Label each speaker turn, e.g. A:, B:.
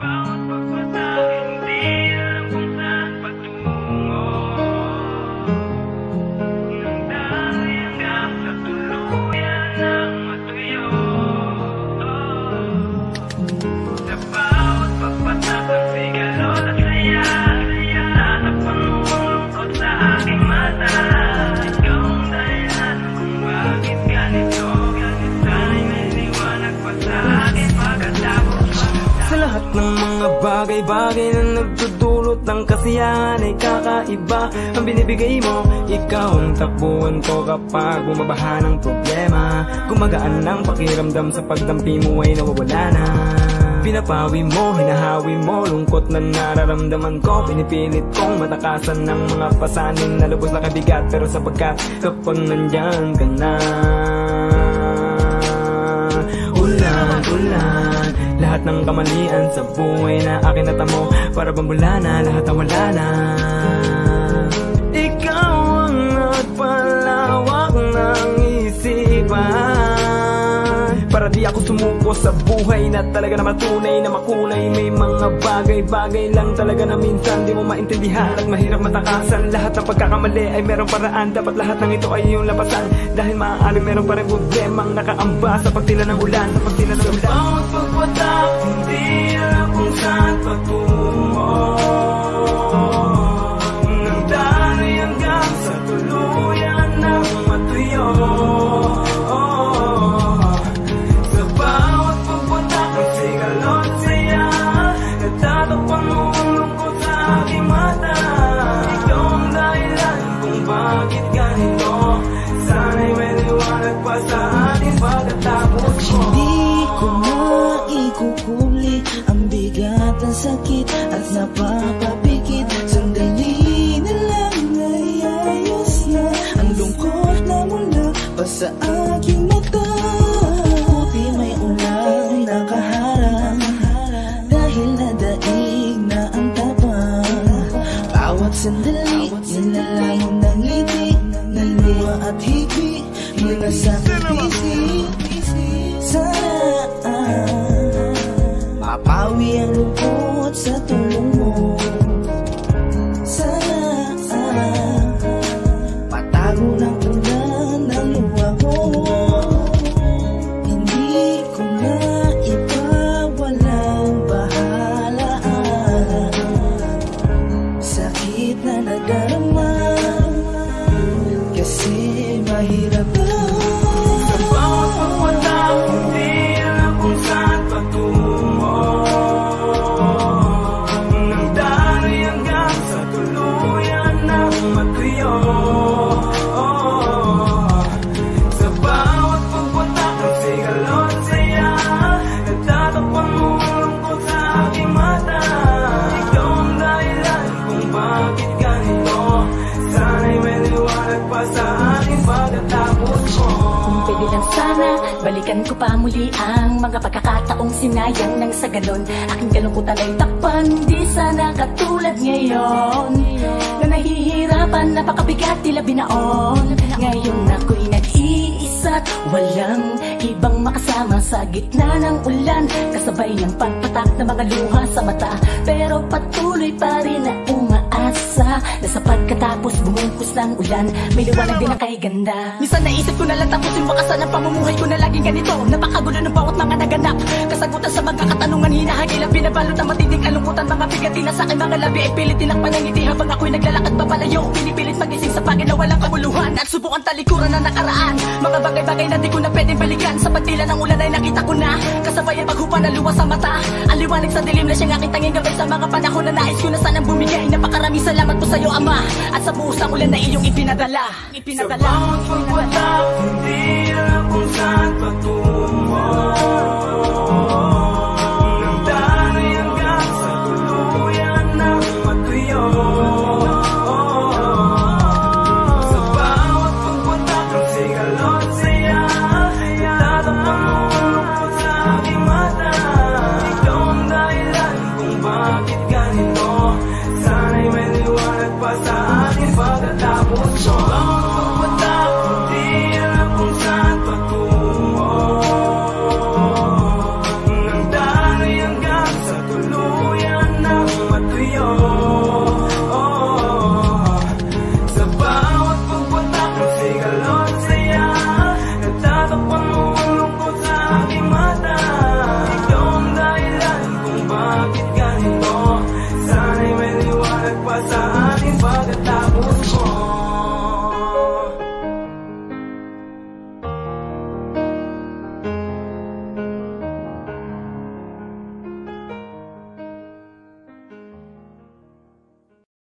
A: bawat
B: bagay-bagay na nagdudulot ng kasiyahan ay kakaiba. Ang binibigay mo, ikaw ang takbuhan ko kapag bumabaha ng problema. Gumagaan ng pakiramdam sa pagdampi mo ay nawawala na. Pinapawi mo, hinahawi mo Lungkot na nararamdaman ko. Pinipilit kong matakasan ng mga pasanin Na lubos na kabigat. Pero sapagkat kapag nandyan ka na Ulan, ulan Lahat ng kamalian sa buhay na akin natamo Para bang wala na, lahat na wala na sumuko sa buhay na talaga na matunay na makulay. May mga bagay-bagay lang talaga na minsan di mo maintindihan. At mahirap matakasan. Lahat ng pagkakamali ay merong paraan. Dapat lahat ng ito ay iyong lapasan Dahil maaaring meron pa rin problemang nakaamba Sa pagtila ng ulan Sa pagtila ng ulan. Bawat pagpatak Hindi alam kung saan patungo pa sa akin pagkatapos ko
C: Hindi ko maikukuli Ang bigat ng sakit at napapapikit. Sandali na lang ay ayos na. Ang lungkot na mula pa sa aking mata. Buti may ulang nakaharang. Dahil nadaig na ang tapang Bawat sandali nilalang ng ngiti Ng luha at higpi Mga sa
B: akin pagkatapos
D: Kung pwede lang sana, balikan ko pa muli ang mga pagkakataong sinayang nang sa ganon. Aking kalungkutan ay takpan, di sana katulad ngayon. Na nahihirapan, napakabigat tila binaon. Ngayon ako'y nag-iisa't walang ibang makasama sa gitna ng ulan. Kasabay ng pagpatak ng mga luha sa mata Pero patuloy pa rin na umaasa Na sa pagkatapos bumungkus ng ulan. May liwanag din ang kay Minsan naisip ko na lang tapusin wakasan ang pamumuhay ko na laging ganito. Napakagulo ng bawat mga naganap. Kasagutan sa mga katanungan hinahagil ang binabalot ang matinding kalungkutan. Mga bigati na sa akin mga labi ay pilit tinakpan ng ngiti Habang ako'y naglalakad papalayo Pinipilit magising sa pagin na walang kabuluhan. At subukan talikuran na nakaraan. Mga bagay-bagay na di ko na pwedeng balikan. Sa pagtila ng ulan ay nakita ko na. Kasabay ang paghupa na luwa sa mata. Ang liwanag sa dilim na siyang aking tanging gabay Sa mga panahon na nais ko na sanang bumigay Napakaraming salamat po sa'yo ama At sa buhos ng ulan na iyong ipinadala.
B: Sa
D: Ipinadala
B: bawat pagpatak Hindi alam kung saan patungo Oh.